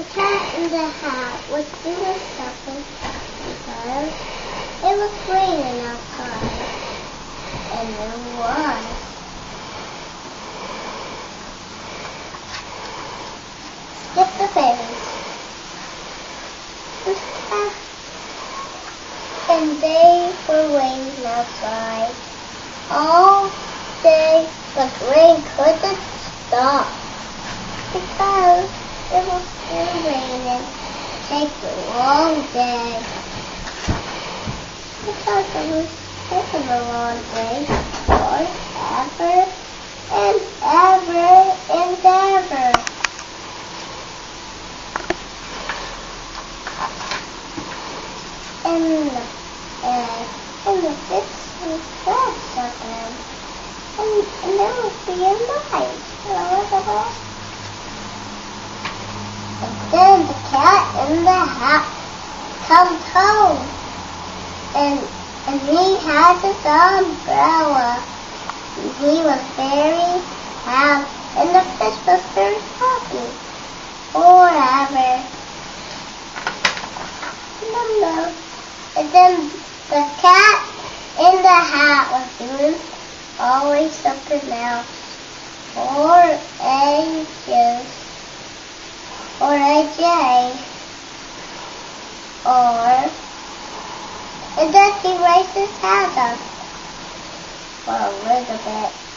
The cat in the hat was doing something because it was raining outside. And it was. Skip the fairies. The cat and they were waiting outside all day, but rain couldn't stop was raining. Takes a long day because it was taking a long day forever and ever and ever. And the, uh, and the was trapped again. And, and there was being nice. And then the cat in the hat comes home. And, and he had his umbrella. And he was very happy. And the fish was very happy. Forever. No. And then the cat in the hat was doing always something else for Or a J. Or then he raised his hand up for a little bit.